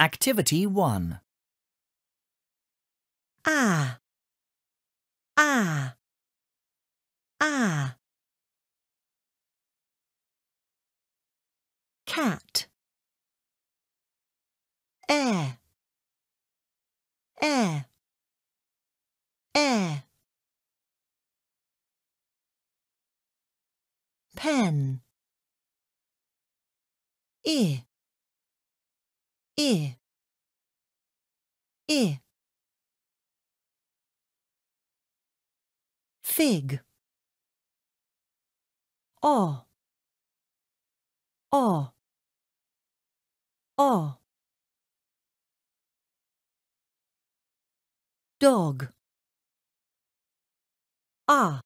Activity 1. ah, ah, ah. Cat, air, air, air. Pen, ear, ear, ear. Fig, or, or, or. Dog, ah,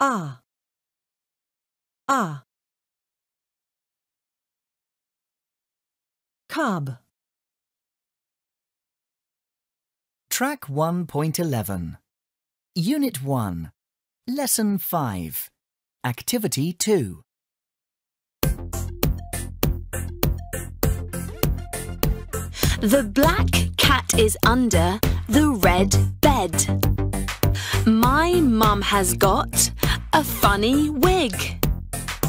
ah, ah. Cub, Track 1.11. Unit 1. Lesson 5. Activity 2. The black cat is under the red bed. My mum has got a funny wig.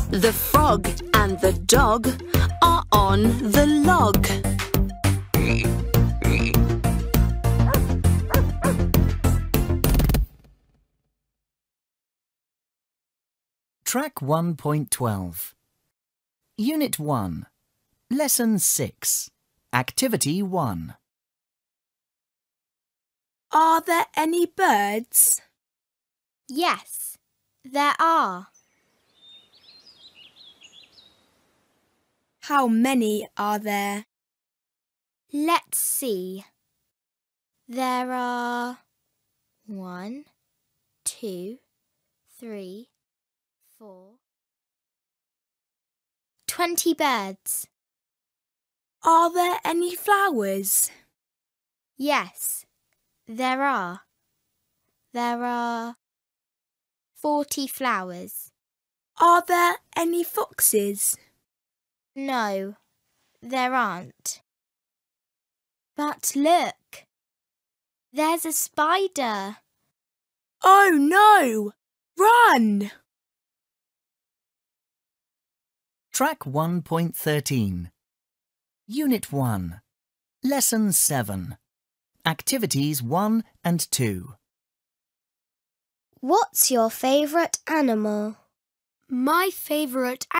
The frog and the dog are on the log. Track 1.12. Unit 1. Lesson 6. Activity 1. Are there any birds? Yes, there are. How many are there? Let's see. There are one, two, three, four, twenty birds. Are there any flowers? Yes, there are. There are forty flowers. Are there any foxes? No, there aren't. But look, there's a spider. Oh no! Run! Track 1.13. Unit 1. Lesson 7. Activities 1 and 2. What's your favourite animal? My favourite